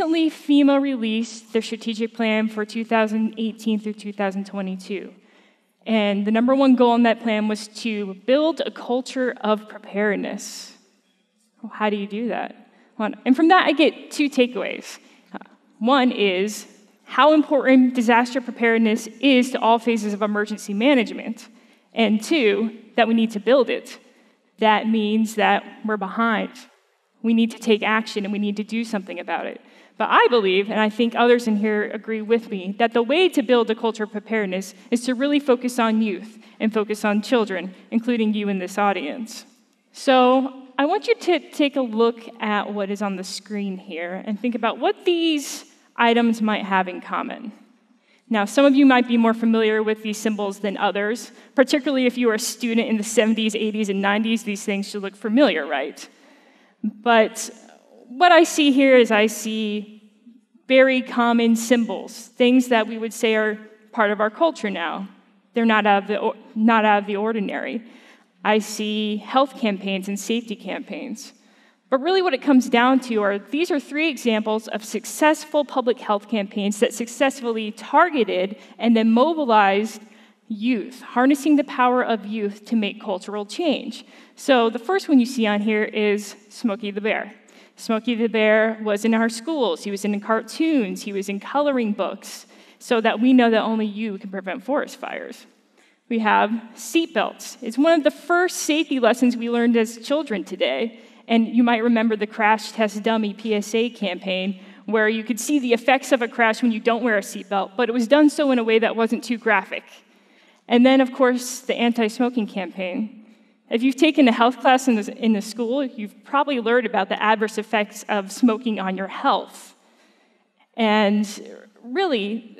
recently, FEMA released their strategic plan for 2018 through 2022. And the number one goal in that plan was to build a culture of preparedness. Well, how do you do that? And from that, I get two takeaways. One is how important disaster preparedness is to all phases of emergency management. And two, that we need to build it. That means that we're behind. We need to take action and we need to do something about it. But I believe, and I think others in here agree with me, that the way to build a culture of preparedness is to really focus on youth and focus on children, including you in this audience. So I want you to take a look at what is on the screen here and think about what these items might have in common. Now, some of you might be more familiar with these symbols than others, particularly if you are a student in the 70s, 80s, and 90s, these things should look familiar, right? But what I see here is I see very common symbols, things that we would say are part of our culture now. They're not out of the, not out of the ordinary. I see health campaigns and safety campaigns. But really, what it comes down to are these are three examples of successful public health campaigns that successfully targeted and then mobilized youth, harnessing the power of youth to make cultural change. So, the first one you see on here is Smokey the Bear. Smokey the Bear was in our schools, he was in cartoons, he was in coloring books, so that we know that only you can prevent forest fires we have seatbelts. It's one of the first safety lessons we learned as children today. And you might remember the Crash Test Dummy PSA campaign, where you could see the effects of a crash when you don't wear a seatbelt, but it was done so in a way that wasn't too graphic. And then, of course, the anti smoking campaign. If you've taken a health class in the, in the school, you've probably learned about the adverse effects of smoking on your health. And really,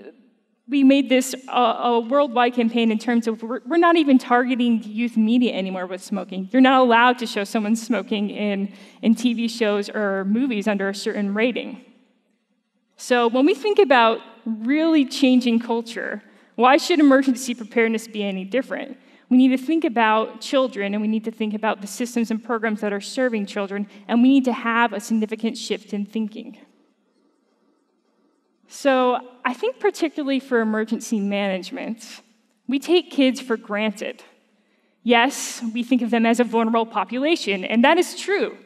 we made this a, a, worldwide campaign in terms of we're, we're, not even targeting youth media anymore with smoking. You're not allowed to show someone smoking in, in TV shows or movies under a certain rating. So when we think about really changing culture, why should emergency preparedness be any different? We need to think about children and we need to think about the systems and programs that are serving children, and we need to have a significant shift in thinking. So, I think particularly for emergency management, we take kids for granted. Yes, we think of them as a vulnerable population, and that is true.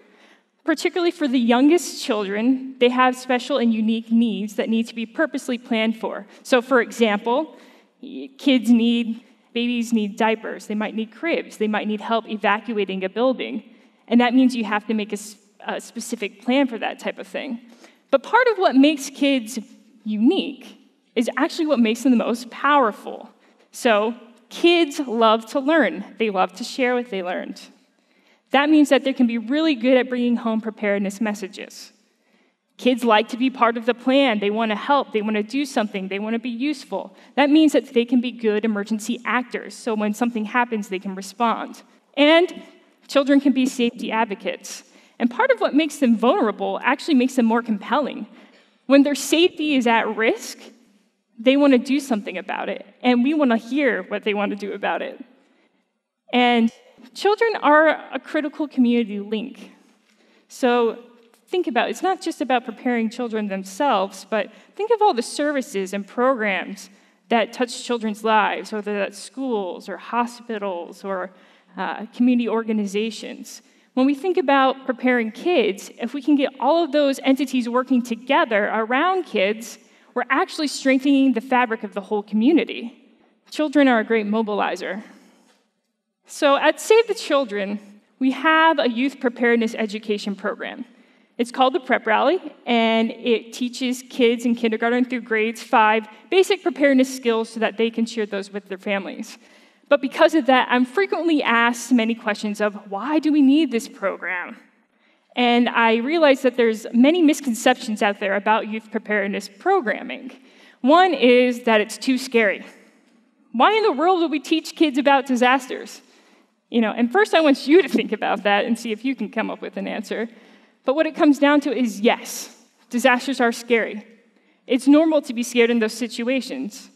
Particularly for the youngest children, they have special and unique needs that need to be purposely planned for. So, for example, kids need, babies need diapers, they might need cribs, they might need help evacuating a building. And that means you have to make a, a specific plan for that type of thing. But part of what makes kids unique is actually what makes them the most powerful. So, kids love to learn, they love to share what they learned. That means that they can be really good at bringing home preparedness messages. Kids like to be part of the plan. They want to help. They want to do something. They want to be useful. That means that they can be good emergency actors. So when something happens, they can respond. And children can be safety advocates. And part of what makes them vulnerable actually makes them more compelling. When their safety is at risk, they want to do something about it, and we want to hear what they want to do about it. And children are a critical community link. So think about it's not just about preparing children themselves, but think of all the services and programs that touch children's lives, whether that's schools or hospitals or uh, community organizations. When we think about preparing kids, if we can get all of those entities working together around kids, we're actually strengthening the fabric of the whole community. Children are a great mobilizer. So at Save the Children, we have a youth preparedness education program. It's called the Prep Rally, and it teaches kids in kindergarten through grades five basic preparedness skills so that they can share those with their families. But because of that, I'm frequently asked many questions of why do we need this program? And I realize that there's many misconceptions out there about youth preparedness programming. One is that it's too scary. Why in the world would we teach kids about disasters? You know, and first I want you to think about that and see if you can come up with an answer. But what it comes down to is yes, disasters are scary. It's normal to be scared in those situations.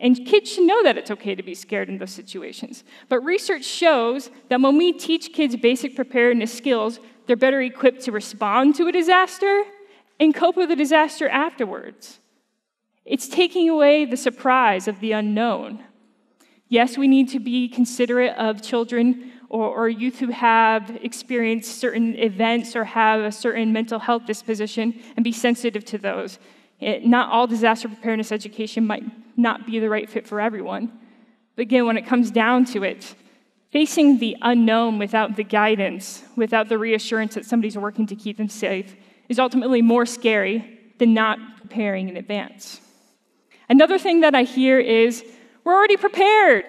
And kids should know that it's okay to be scared in those situations. But research shows that when we teach kids basic preparedness skills, they're better equipped to respond to a disaster and cope with the disaster afterwards. It's taking away the surprise of the unknown. Yes, we need to be considerate of children or, or, youth who have experienced certain events or have a certain mental health disposition and be sensitive to those. It, not all disaster preparedness education might not be the right fit for everyone. But again, when it comes down to it, facing the unknown without the guidance, without the reassurance that somebody's working to keep them safe, is ultimately more scary than not preparing in advance. Another thing that I hear is, we're already prepared.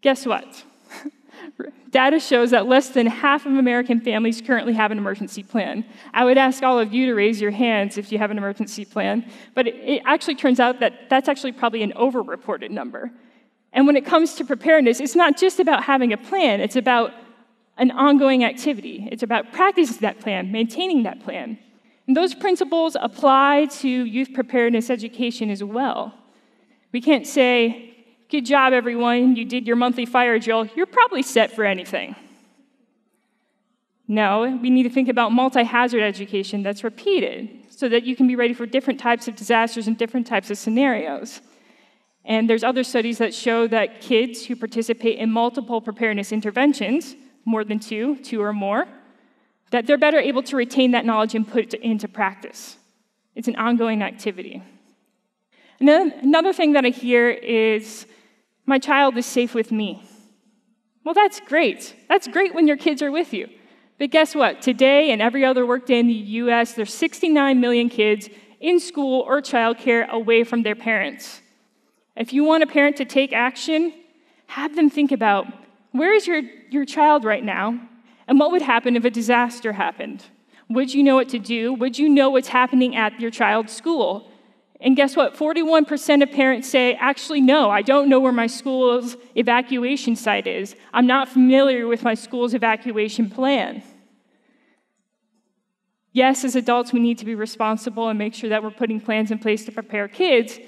Guess what? Data shows that less than half of American families currently have an emergency plan. I would ask all of you to raise your hands if you have an emergency plan, but it, it actually turns out that that's actually probably an overreported number. And when it comes to preparedness, it's not just about having a plan, it's about an ongoing activity. It's about practicing that plan, maintaining that plan. And those principles apply to youth preparedness education as well. We can't say, Good job, everyone, you did your monthly fire drill, you're probably set for anything. No, we need to think about multi hazard education that's repeated so that you can be ready for different types of disasters and different types of scenarios. And there's other studies that show that kids who participate in multiple preparedness interventions more than two, two or more, that they're better able to retain that knowledge and put it into practice. It's an ongoing activity. And another thing that I hear is, my child is safe with me. Well, that's great. That's great when your kids are with you. But guess what? Today and every other workday in the US, there's 69 million kids in school or childcare away from their parents. If you want a parent to take action, have them think about where is your, your child right now? And what would happen if a disaster happened? Would you know what to do? Would you know what's happening at your child's school? And guess what? 41% of parents say, actually, no, I don't know where my school's evacuation site is. I'm not familiar with my school's evacuation plan. Yes, as adults, we need to be responsible and make sure that we're putting plans in place to prepare kids.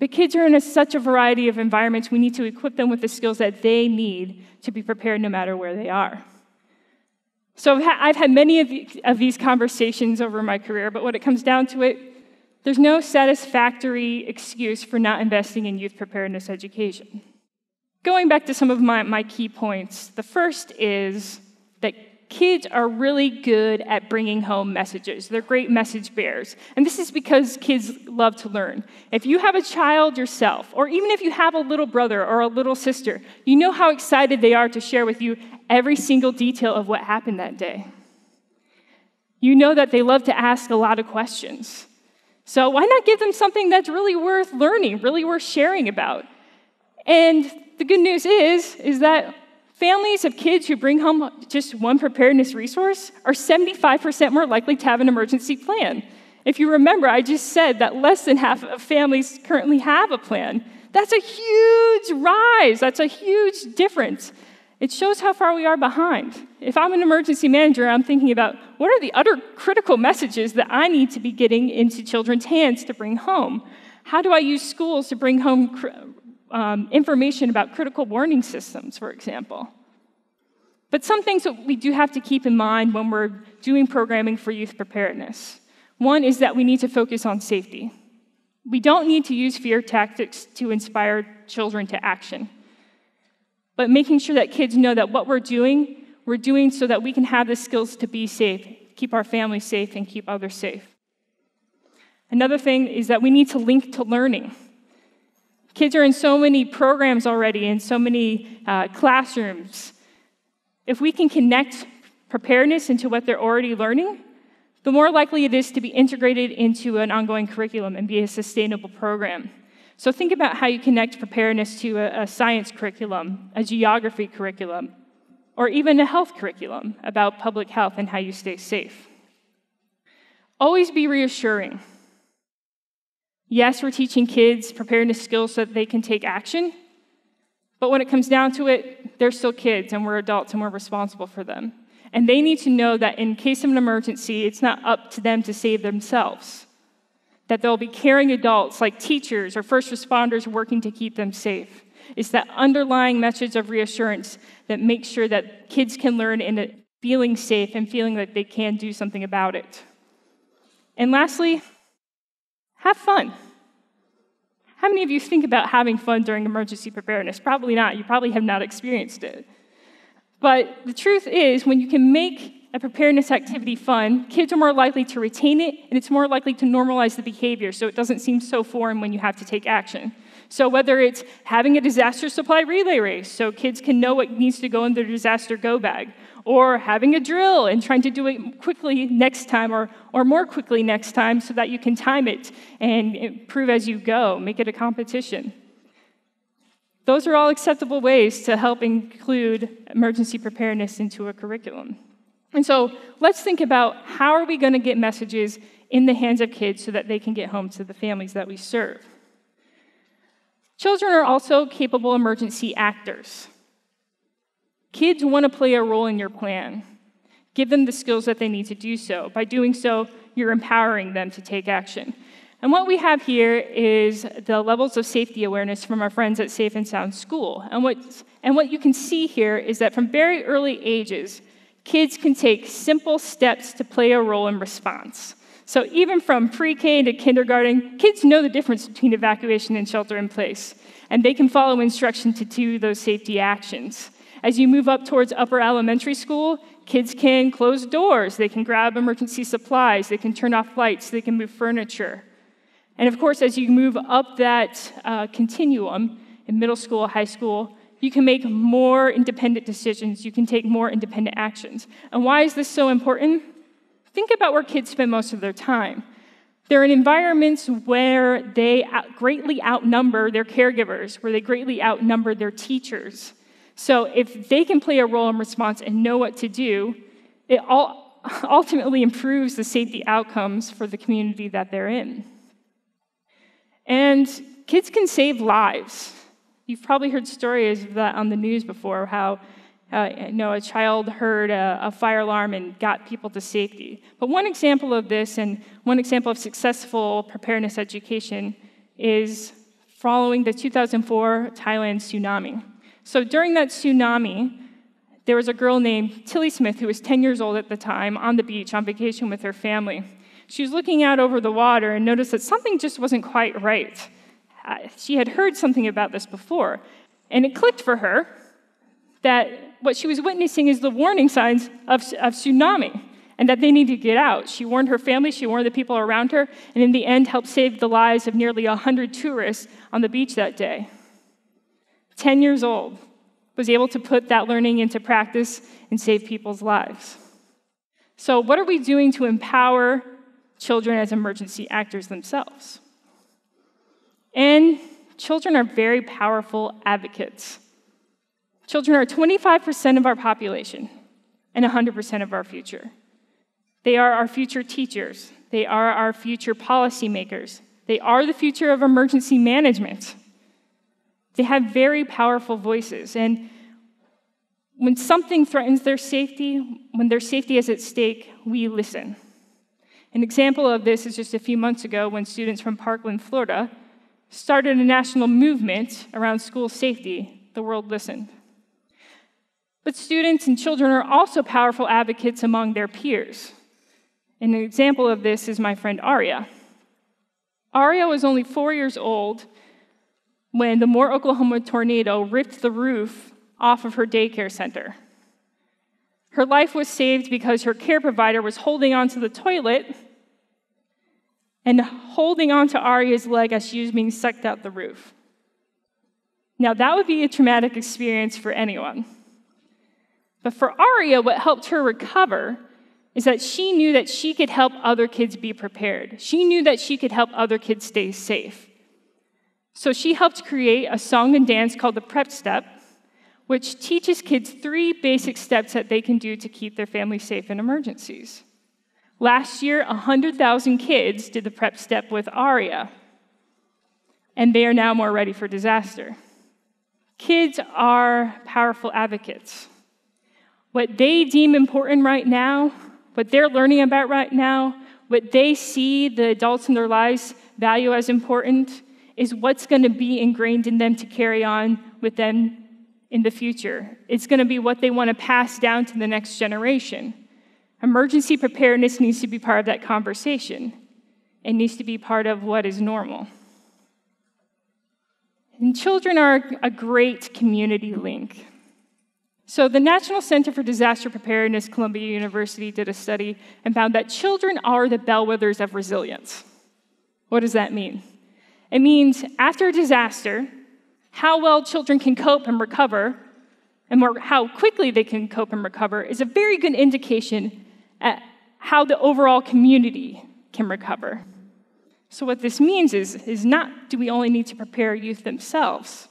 But kids are in a, such a variety of environments, we need to equip them with the skills that they need to be prepared no matter where they are. So I've had many of these conversations over my career, but when it comes down to it, there's no satisfactory excuse for not investing in youth preparedness education. Going back to some of my, my key points, the first is that kids are really good at bringing home messages. They're great message bearers. And this is because kids love to learn. If you have a child yourself, or even if you have a little brother or a little sister, you know how excited they are to share with you every single detail of what happened that day. You know that they love to ask a lot of questions. So why not give them something that's really worth learning, really worth sharing about? And the good news is is that Families of kids who bring home just one preparedness resource are 75% more likely to have an emergency plan. If you remember, I just said that less than half of families currently have a plan. That's a huge rise. That's a huge difference. It shows how far we are behind. If I'm an emergency manager, I'm thinking about what are the other critical messages that I need to be getting into children's hands to bring home? How do I use schools to bring home um, information about critical warning systems, for example. But some things that we do have to keep in mind when we're doing programming for youth preparedness. One is that we need to focus on safety. We don't need to use fear tactics to inspire children to action, but making sure that kids know that what we're doing, we're doing so that we can have the skills to be safe, keep our families safe, and keep others safe. Another thing is that we need to link to learning. Kids are in so many programs already, in so many uh, classrooms. If we can connect preparedness into what they're already learning, the more likely it is to be integrated into an ongoing curriculum and be a sustainable program. So think about how you connect preparedness to a, a science curriculum, a geography curriculum, or even a health curriculum about public health and how you stay safe. Always be reassuring. Yes, we're teaching kids preparedness skills so that they can take action, but when it comes down to it, they're still kids and we're adults and we're responsible for them. And they need to know that in case of an emergency, it's not up to them to save themselves. That there'll be caring adults like teachers or first responders working to keep them safe. It's that underlying message of reassurance that makes sure that kids can learn in feeling safe and feeling that they can do something about it. And lastly, have fun. How many of you think about having fun during emergency preparedness? Probably not. You probably have not experienced it. But the truth is, when you can make a preparedness activity fun, kids are more likely to retain it, and it's more likely to normalize the behavior so it doesn't seem so foreign when you have to take action. So, whether it's having a disaster supply relay race so kids can know what needs to go in their disaster go bag, or having a drill and trying to do it quickly next time or, or more quickly next time so that you can time it and improve as you go, make it a competition. Those are all acceptable ways to help include emergency preparedness into a curriculum. And so let's think about how are we going to get messages in the hands of kids so that they can get home to the families that we serve. Children are also capable emergency actors. Kids want to play a role in your plan. Give them the skills that they need to do so. By doing so, you're empowering them to take action. And what we have here is the levels of safety awareness from our friends at Safe and Sound School. And what, and what you can see here is that from very early ages, kids can take simple steps to play a role in response. So even from pre K to kindergarten, kids know the difference between evacuation and shelter in place, and they can follow instruction to do those safety actions. As you move up towards upper elementary school, kids can close doors, they can grab emergency supplies, they can turn off lights, they can move furniture. And of course, as you move up that uh, continuum in middle school, high school, you can make more independent decisions, you can take more independent actions. And why is this so important? Think about where kids spend most of their time. They're in environments where they greatly outnumber their caregivers, where they greatly outnumber their teachers. So if they can play a role in response and know what to do, it all ultimately improves the safety outcomes for the community that they're in. And kids can save lives. You've probably heard stories of that on the news before, how uh, you know, a child heard a, a, fire alarm and got people to safety. But one example of this, and one example of successful preparedness education, is following the 2004 Thailand tsunami. So during that tsunami, there was a girl named Tilly Smith who was 10 years old at the time on the beach on vacation with her family. She was looking out over the water and noticed that something just wasn't quite right. Uh, she had heard something about this before, and it clicked for her that what she was witnessing is the warning signs of, of tsunami and that they need to get out. She warned her family, she warned the people around her, and in the end helped save the lives of nearly 100 tourists on the beach that day. 10 years old, was able to put that learning into practice and save people's lives. So, what are we doing to empower children as emergency actors themselves? And children are very powerful advocates. Children are 25% of our population and 100% of our future. They are our future teachers. They are our future policymakers. They are the future of emergency management. They have very powerful voices. And when something threatens their safety, when their safety is at stake, we listen. An example of this is just a few months ago when students from Parkland, Florida, started a national movement around school safety. The world listened. But students and children are also powerful advocates among their peers. An example of this is my friend Aria. Aria was only four years old when the Moore, Oklahoma tornado ripped the roof off of her daycare center. Her life was saved because her care provider was holding onto the toilet and holding onto Aria's leg as she was being sucked out the roof. Now, that would be a traumatic experience for anyone. But for Aria, what helped her recover is that she knew that she could help other kids be prepared. She knew that she could help other kids stay safe. So she helped create a song and dance called the Prep Step, which teaches kids three basic steps that they can do to keep their family safe in emergencies. Last year, 100,000 kids did the Prep Step with ARIA, and they are now more ready for disaster. Kids are powerful advocates. What they deem important right now, what they're learning about right now, what they see the adults in their lives value as important, is what's going to be ingrained in them to carry on with them in the future. It's going to be what they want to pass down to the next generation. Emergency preparedness needs to be part of that conversation. It needs to be part of what is normal. And children are a great community link. So, the National Center for Disaster Preparedness, Columbia University, did a study and found that children are the bellwethers of resilience. What does that mean? It means after a disaster, how well children can cope and recover, and more, how quickly they can cope and recover, is a very good indication at how the overall community can recover. So, what this means is, is not do we only need to prepare youth themselves,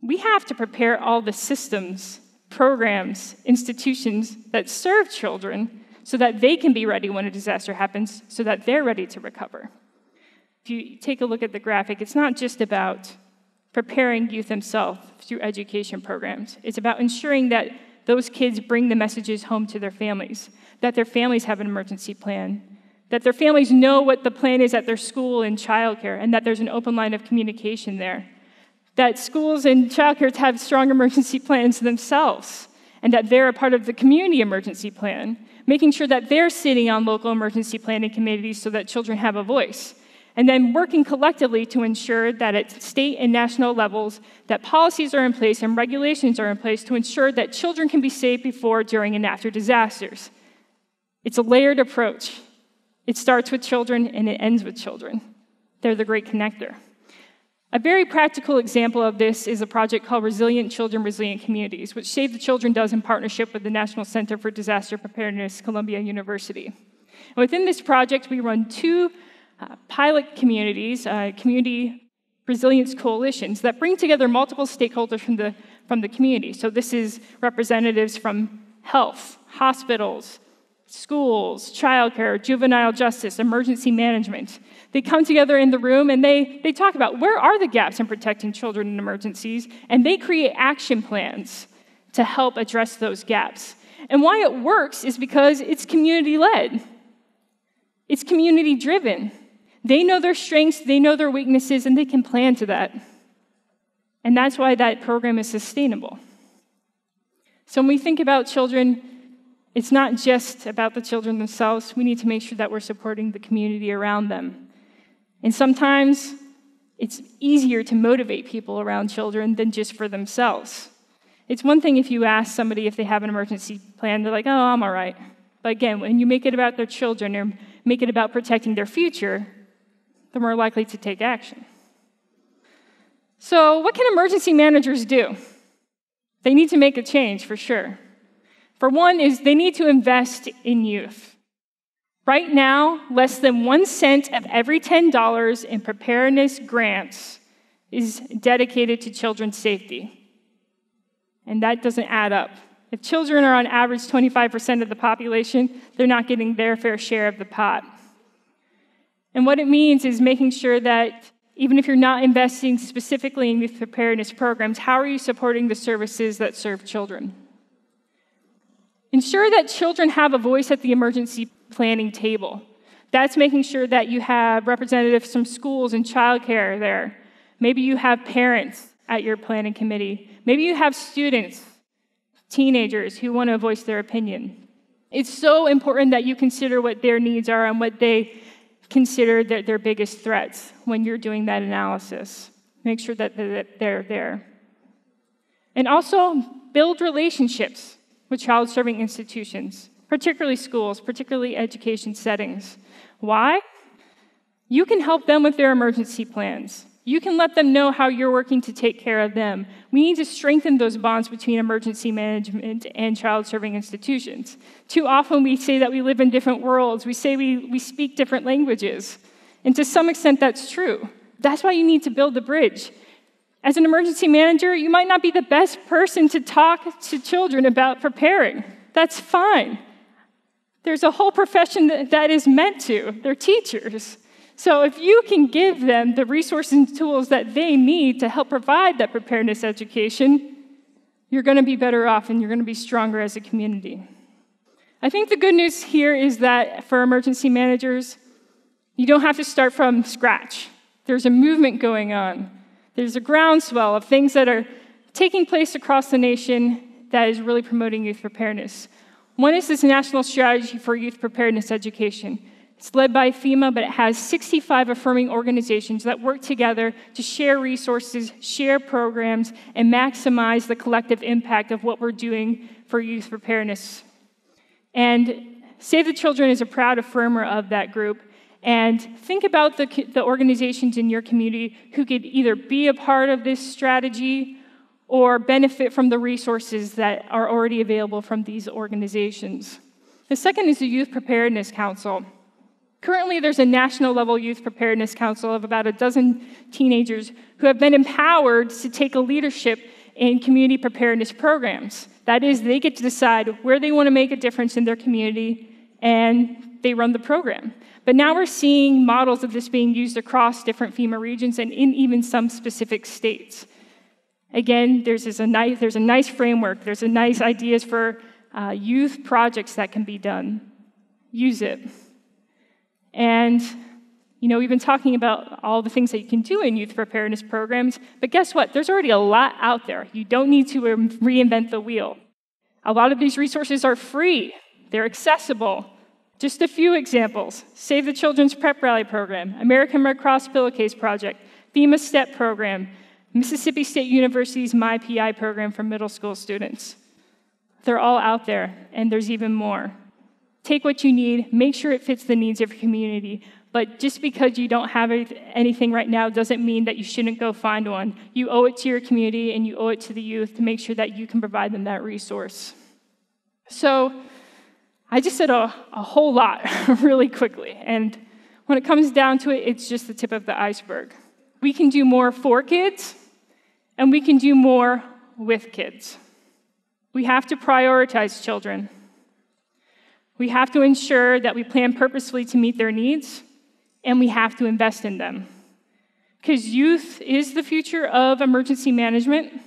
we have to prepare all the systems programs, institutions that serve children so that they can be ready when a disaster happens, so that they're ready to recover. If you take a look at the graphic, it's not just about preparing youth themselves through education programs, it's about ensuring that those kids bring the messages home to their families, that their families have an emergency plan, that their families know what the plan is at their school and childcare, and that there's an open line of communication there that schools and childcare have strong emergency plans themselves, and that they're a part of the community emergency plan, making sure that they're sitting on local emergency planning committees so that children have a voice. And then working collectively to ensure that at state and national levels, that policies are in place and regulations are in place to ensure that children can be safe before, during, and after disasters. It's a layered approach. It starts with children and it ends with children. They're the great connector. A very practical example of this is a project called Resilient Children, Resilient Communities, which Save the Children does in partnership with the National Center for Disaster Preparedness, Columbia University. And within this project, we run two uh, pilot communities, uh, community resilience coalitions, that bring together multiple stakeholders from the, from the community. So this is representatives from health, hospitals, schools, childcare, juvenile justice, emergency management. They come together in the room and they, they talk about where are the gaps in protecting children in emergencies, and they create action plans to help address those gaps. And why it works is because it's community led, it's community driven. They know their strengths, they know their weaknesses, and they can plan to that. And that's why that program is sustainable. So when we think about children, it's not just about the children themselves. We need to make sure that we're supporting the community around them. And sometimes it's easier to motivate people around children than just for themselves. It's one thing if you ask somebody if they have an emergency plan, they're like, oh, I'm all right. But again, when you make it about their children or make it about protecting their future, they're more likely to take action. So, what can emergency managers do? They need to make a change for sure. For one, is they need to invest in youth. Right now, less than one cent of every $10 in preparedness grants is dedicated to children's safety. And that doesn't add up. If children are on average 25% of the population, they're not getting their fair share of the pot. And what it means is making sure that even if you're not investing specifically in youth preparedness programs, how are you supporting the services that serve children? Ensure that children have a voice at the emergency planning table. That's making sure that you have representatives from schools and childcare there. Maybe you have parents at your planning committee. Maybe you have students, teenagers who want to voice their opinion. It's so important that you consider what their needs are and what they consider their, their biggest threats when you're doing that analysis. Make sure that they're there. And also build relationships with child serving institutions, particularly schools, particularly education settings. Why? You can help them with their emergency plans. You can let them know how you're working to take care of them. We need to strengthen those bonds between emergency management and child serving institutions. Too often we say that we live in different worlds, we say we, we speak different languages. And to some extent, that's true. That's why you need to build the bridge. As an emergency manager, you might not be the best person to talk to children about preparing. That's fine. There's a whole profession that is meant to. They're teachers. So if you can give them the resources and tools that they need to help provide that preparedness education, you're going to be better off and you're going to be stronger as a community. I think the good news here is that for emergency managers, you don't have to start from scratch. There's a movement going on. There's a groundswell of things that are taking place across the nation that is really promoting youth preparedness. One is this national strategy for youth preparedness education. It's led by FEMA, but it has 65 affirming organizations that work together to share resources, share programs, and maximize the collective impact of what we're doing for youth preparedness. And Save the Children is a proud affirmer of that group. And think about the, the organizations in your community who could either be a part of this strategy or benefit from the resources that are already available from these organizations. The second is the Youth Preparedness Council. Currently, there's a national level youth preparedness council of about a dozen teenagers who have been empowered to take a leadership in community preparedness programs. That is, they get to decide where they want to make a difference in their community and they run the program. But now we're seeing models of this being used across different FEMA regions and in even some specific states. Again, there's, a nice, there's a nice framework, there's a nice ideas for uh, youth projects that can be done. Use it. And, you know, we've been talking about all the things that you can do in youth preparedness programs, but guess what? There's already a lot out there. You don't need to reinvent the wheel. A lot of these resources are free, they're accessible. Just a few examples Save the Children's Prep Rally Program, American Red Cross Pillowcase Project, FEMA STEP Program, Mississippi State University's My PI program for middle school students. They're all out there, and there's even more. Take what you need, make sure it fits the needs of your community. But just because you don't have anything right now doesn't mean that you shouldn't go find one. You owe it to your community and you owe it to the youth to make sure that you can provide them that resource. So, I just said a, a whole lot really quickly. And when it comes down to it, it's just the tip of the iceberg. We can do more for kids, and we can do more with kids. We have to prioritize children. We have to ensure that we plan purposefully to meet their needs, and we have to invest in them. Because youth is the future of emergency management,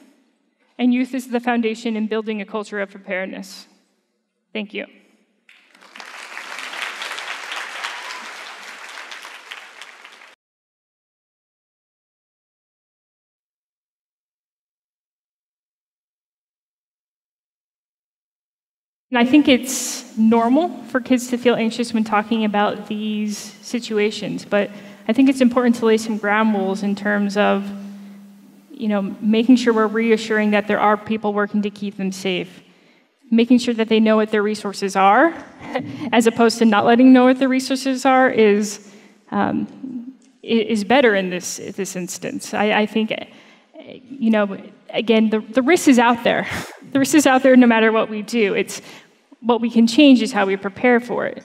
and youth is the foundation in building a culture of preparedness. Thank you. I think it's normal for kids to feel anxious when talking about these situations, but I think it's important to lay some ground rules in terms of you know, making sure we're reassuring that there are people working to keep them safe, making sure that they know what their resources are, as opposed to not letting know what their resources are, is um, is better in this this instance. I, I think, you know, again, the, the risk is out there. The risk is out there no matter what we do. It's what we can change is how we prepare for it.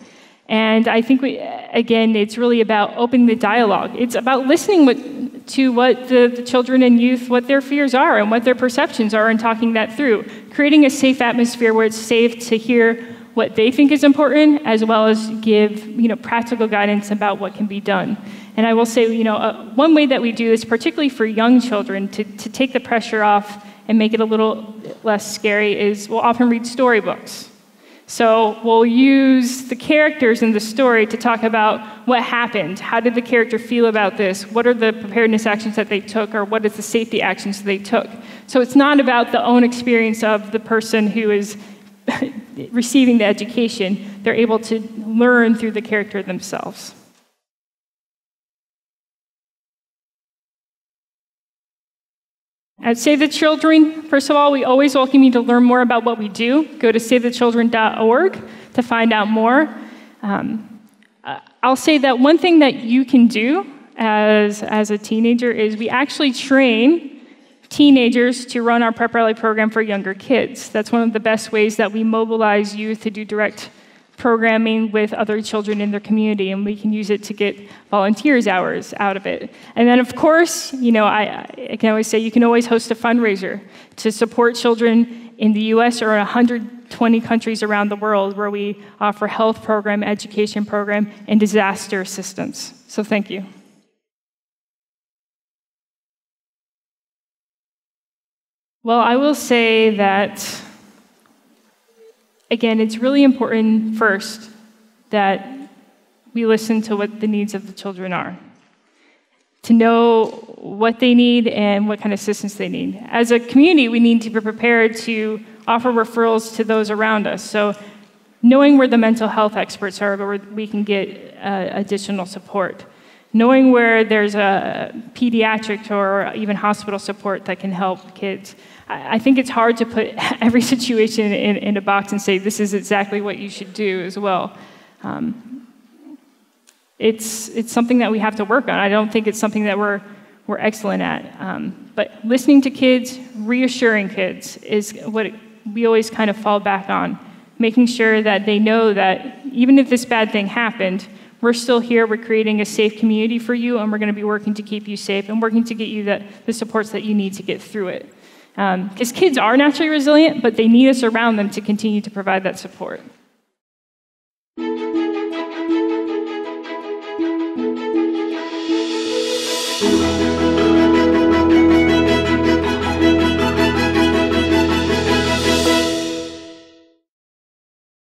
And I think, we, again, it's really about opening the dialogue. It's about listening to what the, the, children and youth, what their fears are and what their perceptions are, and talking that through. Creating a safe atmosphere where it's safe to hear what they think is important, as well as give you know, practical guidance about what can be done. And I will say, you know, uh, one way that we do this, particularly for young children, to, to take the pressure off and make it a little less scary, is we'll often read storybooks. So we'll use the characters in the story to talk about what happened. How did the character feel about this? What are the preparedness actions that they took, or what is the safety actions they took? So it's not about the own experience of the person who is receiving the education. They're able to learn through the character themselves. At Save the Children, first of all, we always welcome you to learn more about what we do. Go to savethechildren.org to find out more. Um, uh, I'll say that one thing that you can do as, as a teenager is we actually train teenagers to run our prep rally program for younger kids. That's one of the best ways that we mobilize youth to do direct programming with other children in their community, and we can use it to get volunteers hours out of it. And then, of course, you know, I, I can always say you can always host a fundraiser to support children in the U.S. or 120 countries around the world where we offer health program, education program, and disaster assistance. So, thank you. Well, I will say that again, it's really important first that we listen to what the needs of the children are, to know what they need and what kind of assistance they need. As a community, we need to be prepared to offer referrals to those around us. So, knowing where the mental health experts are, where we can get uh, additional support, knowing where there's a pediatric or even hospital support that can help kids. I think it's hard to put every situation in, in a box and say this is exactly what you should do as well. Um, it's, it's something that we have to work on. I don't think it's something that we're, we're excellent at. Um, but listening to kids, reassuring kids is what we always kind of fall back on making sure that they know that even if this bad thing happened, we're still here, we're creating a safe community for you, and we're going to be working to keep you safe and working to get you the, the supports that you need to get through it. Because um, kids are naturally resilient, but they need us around them to continue to provide that support.